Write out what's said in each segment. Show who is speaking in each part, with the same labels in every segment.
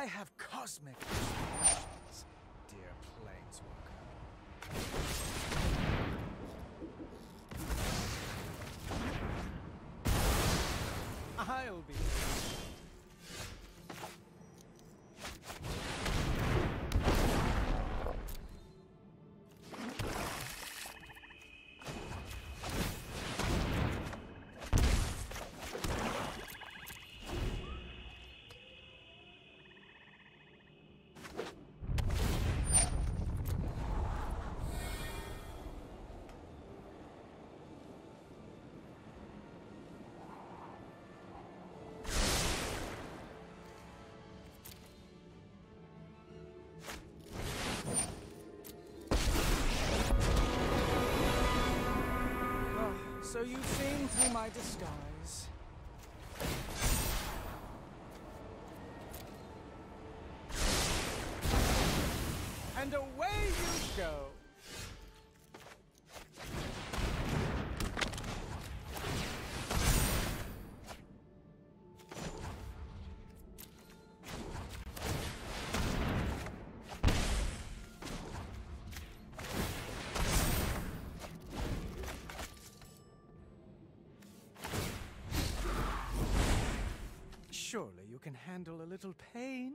Speaker 1: I have cosmic aspirations, dear Planeswalker. I'll be. So you've seen through my disguise. Can handle a little pain?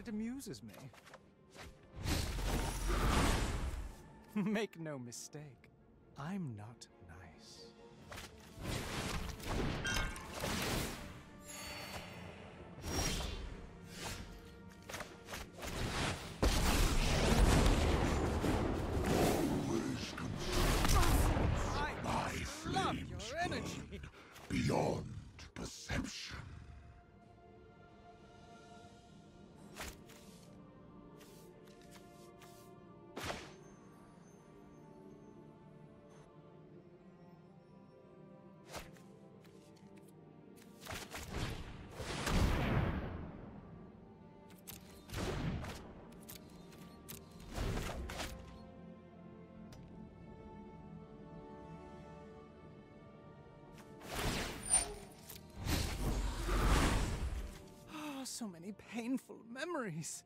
Speaker 1: it amuses me. Make no mistake, I'm not so many painful memories.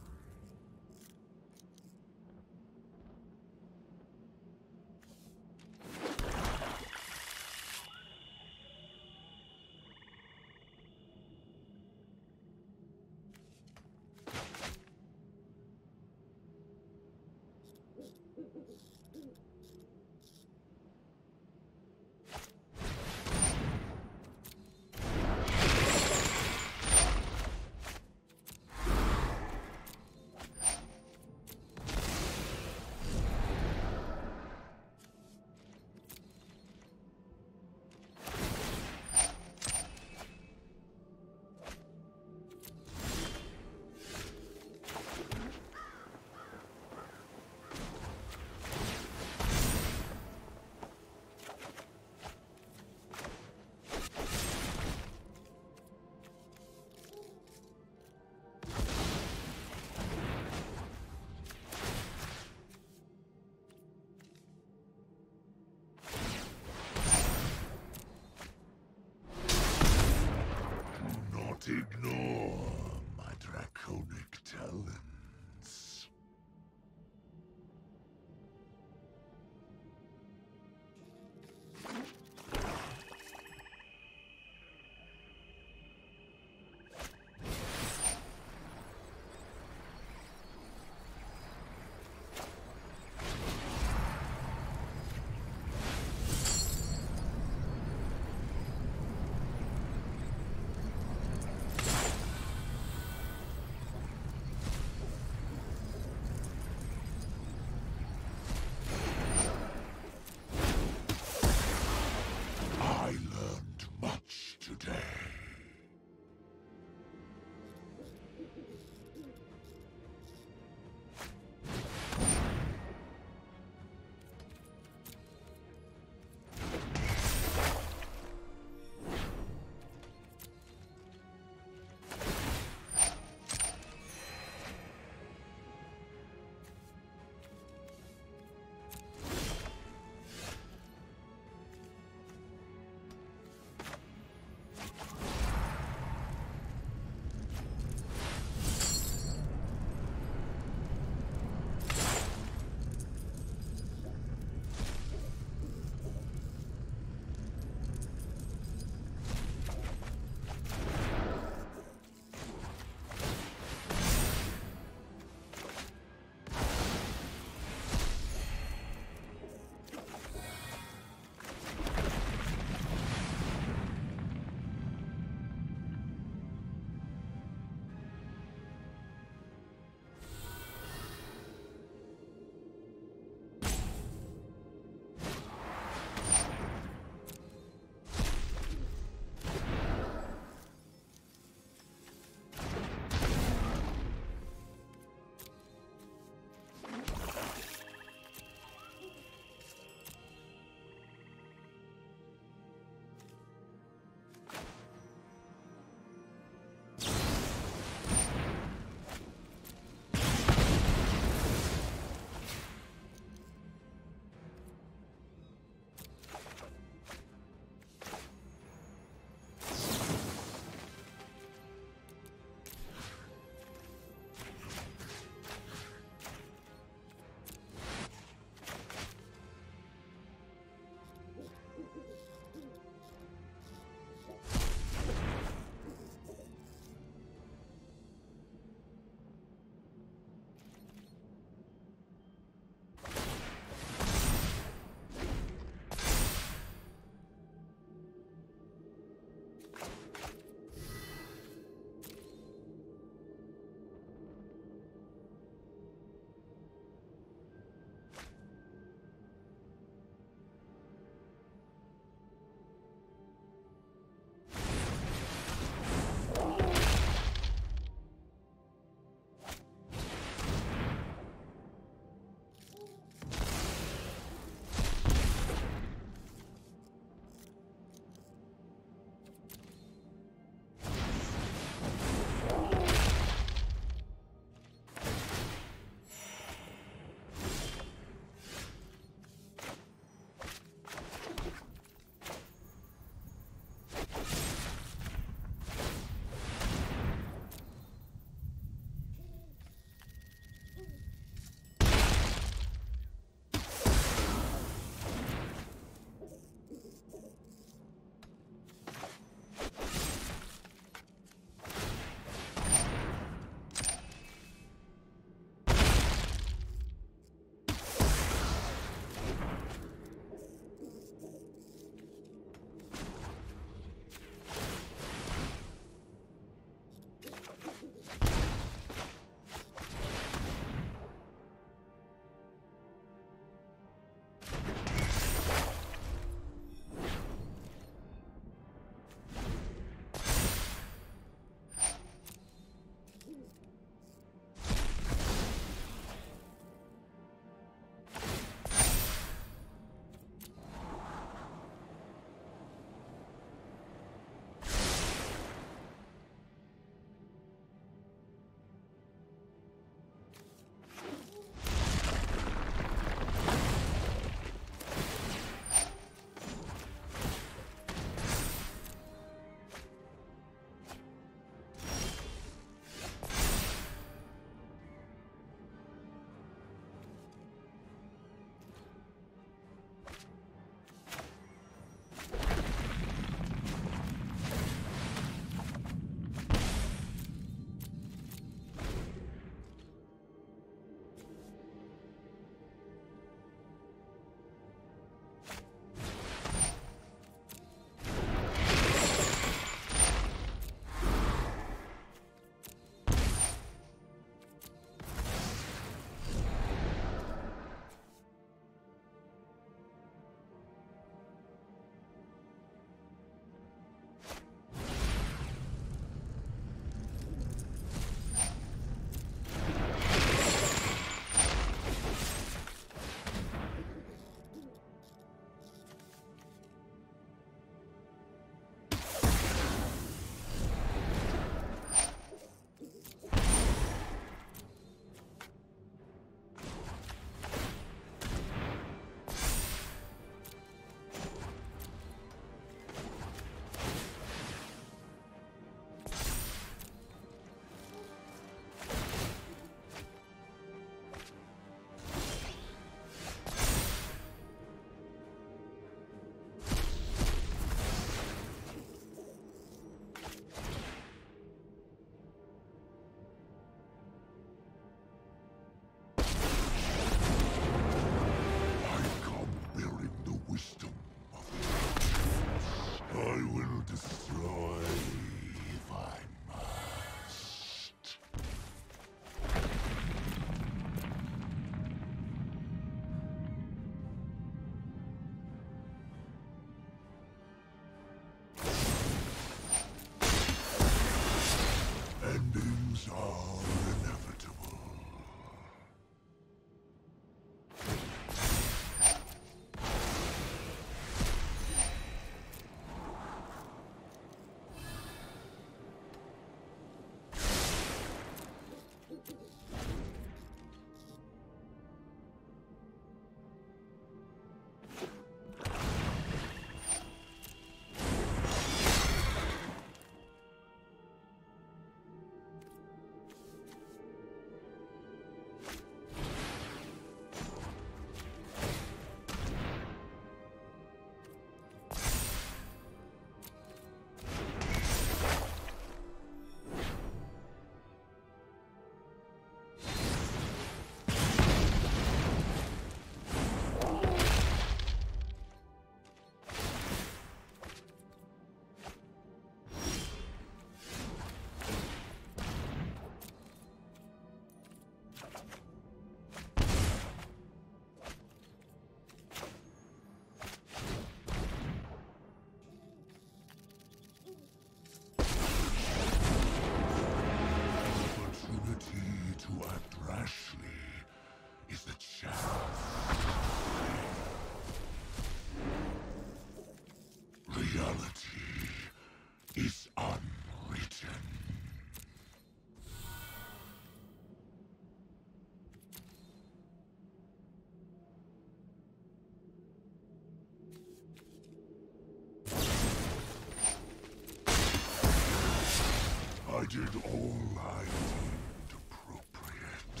Speaker 2: Did all I deemed appropriate.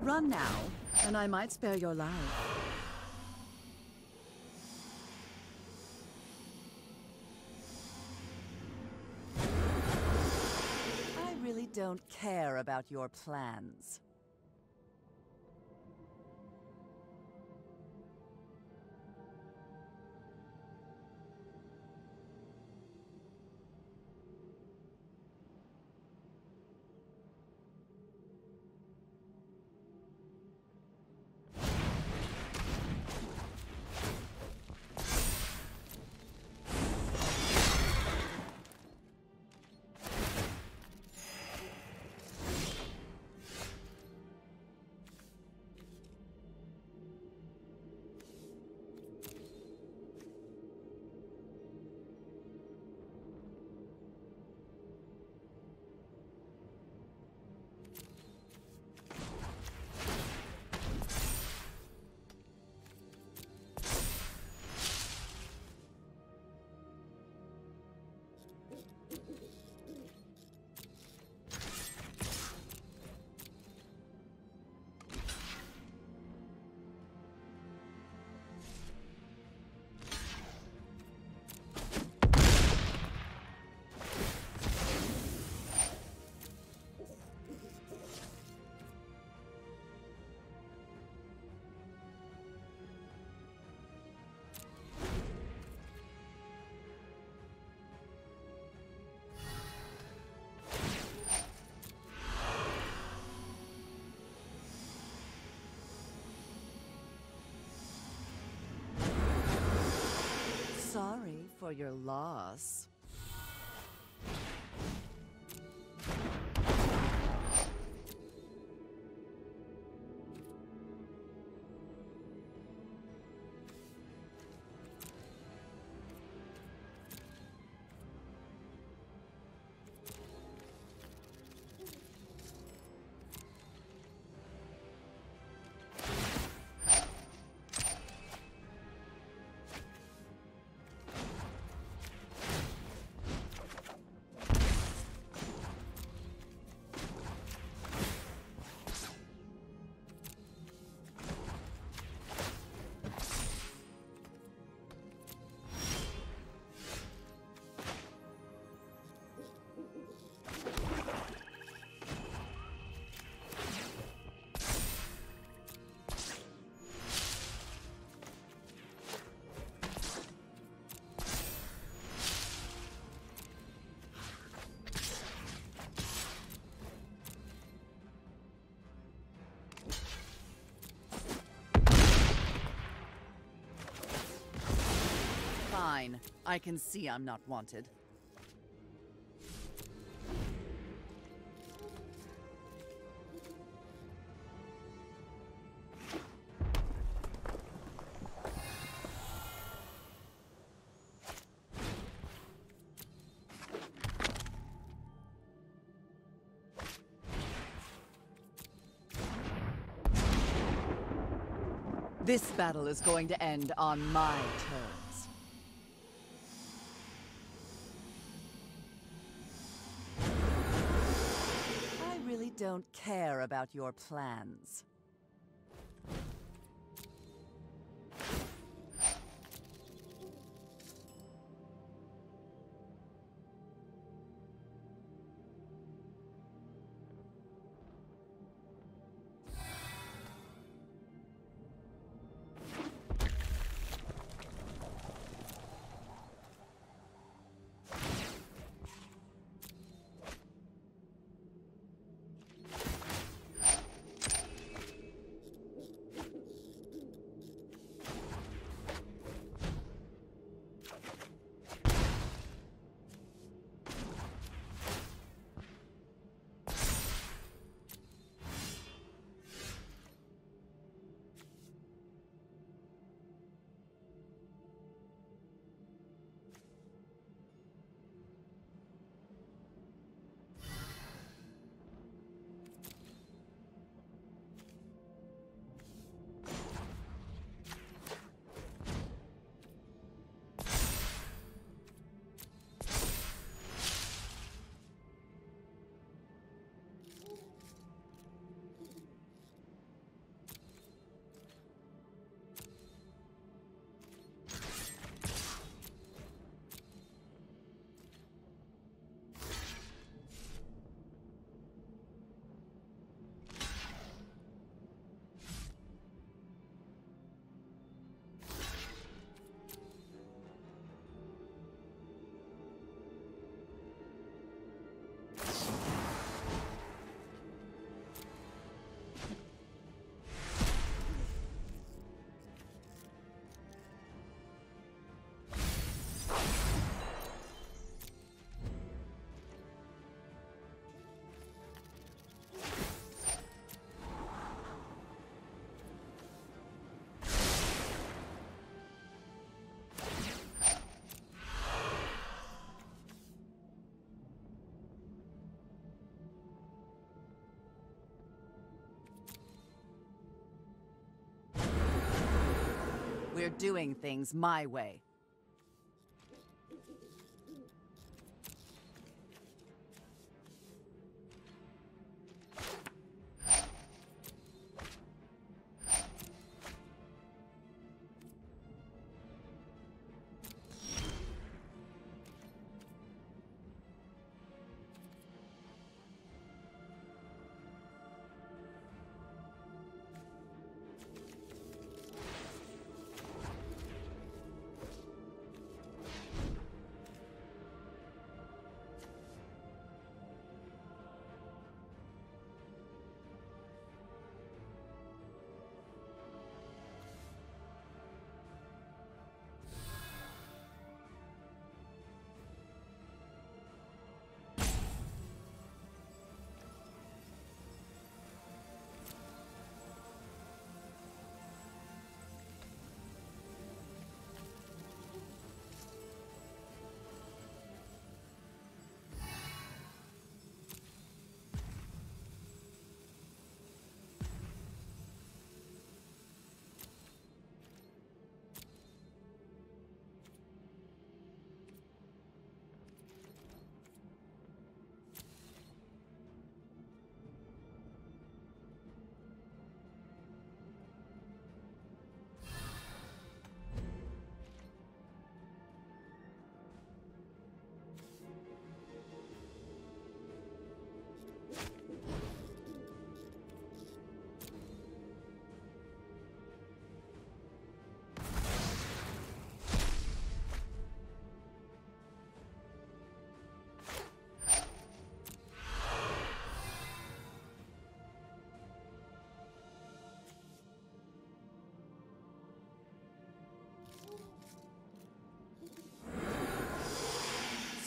Speaker 3: Run now, and I might spare your life. I really don't care about your plans. For your loss. Fine. I can see I'm not wanted. This battle is going to end on my terms. I really don't care about your plans. Doing things my way.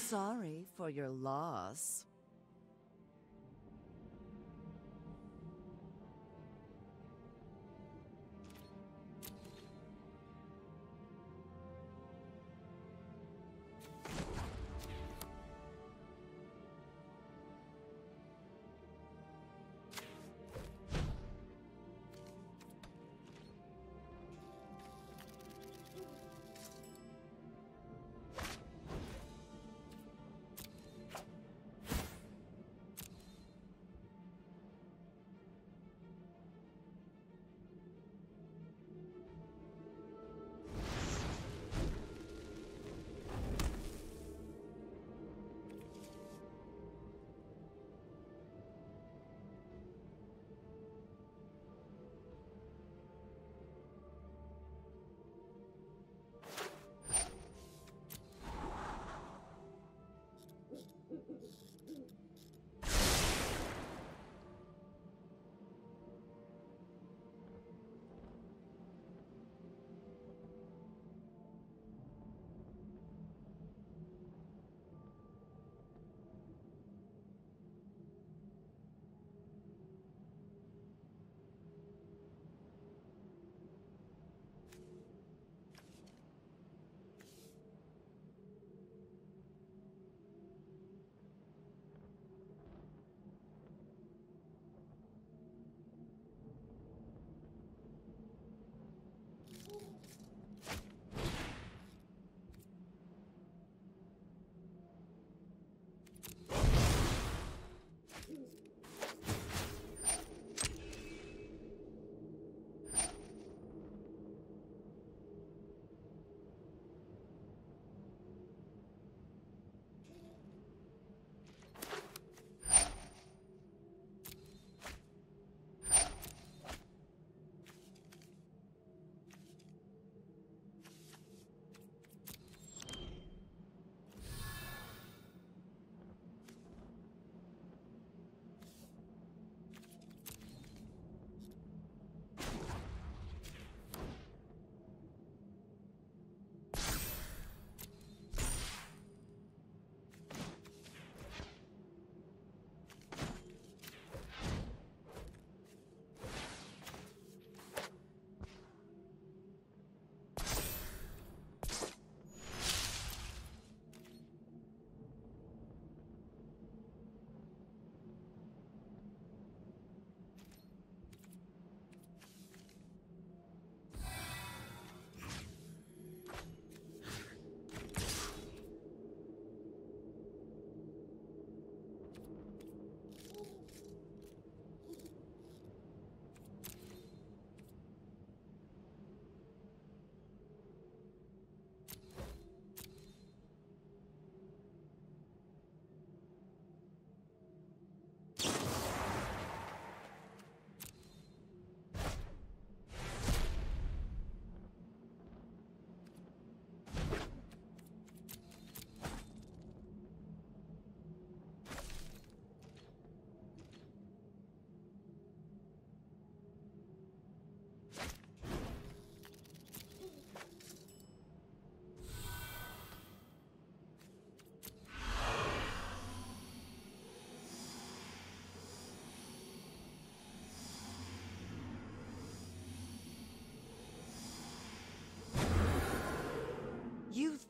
Speaker 3: Sorry for your loss.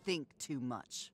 Speaker 3: Think too much.